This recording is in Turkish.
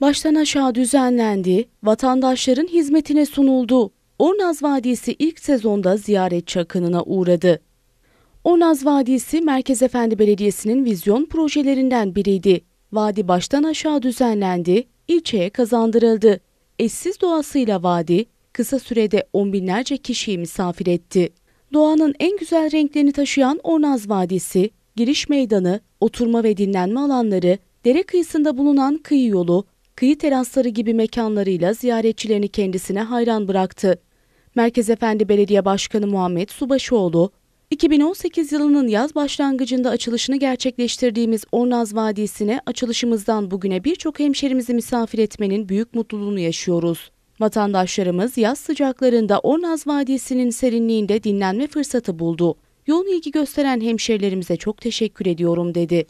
Baştan aşağı düzenlendi, vatandaşların hizmetine sunuldu. Ornaz Vadisi ilk sezonda ziyaretçi akınına uğradı. Ornaz Vadisi, Merkez Efendi Belediyesi'nin vizyon projelerinden biriydi. Vadi baştan aşağı düzenlendi, ilçeye kazandırıldı. Eşsiz doğasıyla vadi, kısa sürede on binlerce kişiyi misafir etti. Doğanın en güzel renklerini taşıyan Ornaz Vadisi, giriş meydanı, oturma ve dinlenme alanları, dere kıyısında bulunan kıyı yolu, kıyı terasları gibi mekanlarıyla ziyaretçilerini kendisine hayran bıraktı. Merkez Efendi Belediye Başkanı Muhammed Subaşıoğlu, 2018 yılının yaz başlangıcında açılışını gerçekleştirdiğimiz Ornaz Vadisi'ne açılışımızdan bugüne birçok hemşerimizi misafir etmenin büyük mutluluğunu yaşıyoruz. Vatandaşlarımız yaz sıcaklarında Ornaz Vadisi'nin serinliğinde dinlenme fırsatı buldu. Yoğun ilgi gösteren hemşerilerimize çok teşekkür ediyorum dedi.